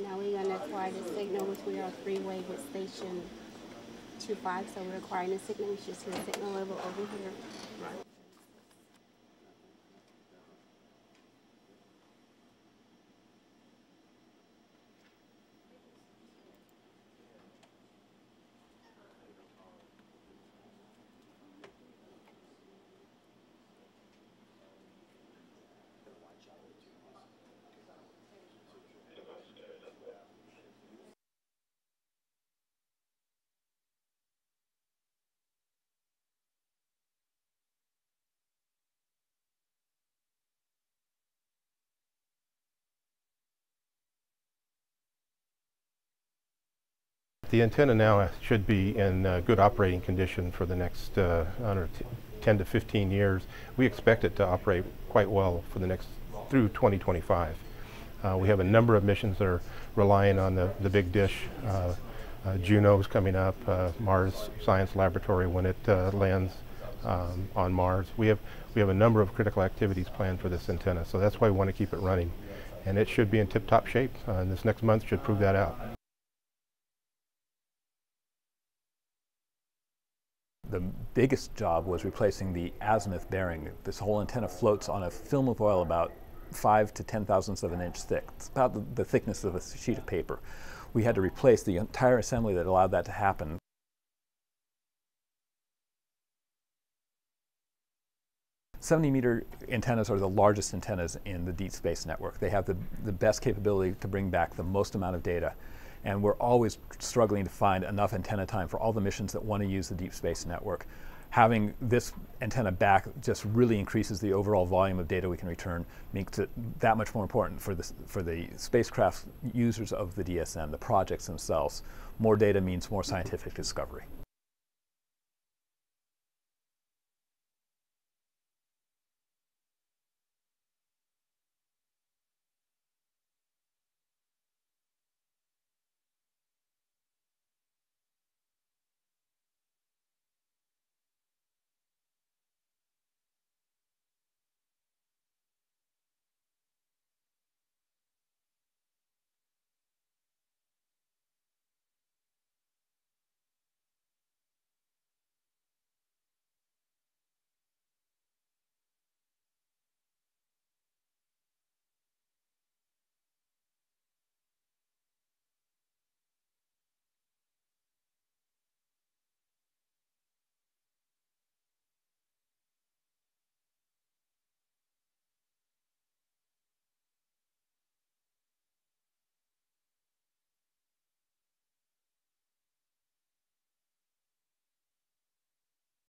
Now we're gonna acquire the signal, which we are three-way with station two five, so we're acquiring the signal, which is the signal level over here. The antenna now should be in uh, good operating condition for the next uh, I don't know, t- 10 to 15 years. We expect it to operate quite well for the next through 2025. Uh, we have a number of missions that are relying on the, the big dish. Uh, uh, Juno's coming up, uh, Mars Science Laboratory when it uh, lands um, on Mars. We have, we have a number of critical activities planned for this antenna, so that's why we want to keep it running. And it should be in tip-top shape. Uh, and this next month should prove that out. The biggest job was replacing the azimuth bearing. This whole antenna floats on a film of oil about five to ten thousandths of an inch thick. It's about the, thickness of a sheet of paper. We had to replace the entire assembly that allowed that to happen. Seventy meter antennas are the largest antennas in the deep space network. They have the, the best capability to bring back the most amount of data and we're always struggling to find enough antenna time for all the missions that want to use the deep space network. Having this antenna back just really increases the overall volume of data we can return, makes it that much more important for the, for the spacecraft users of the DSN, the projects themselves. More data means more scientific discovery.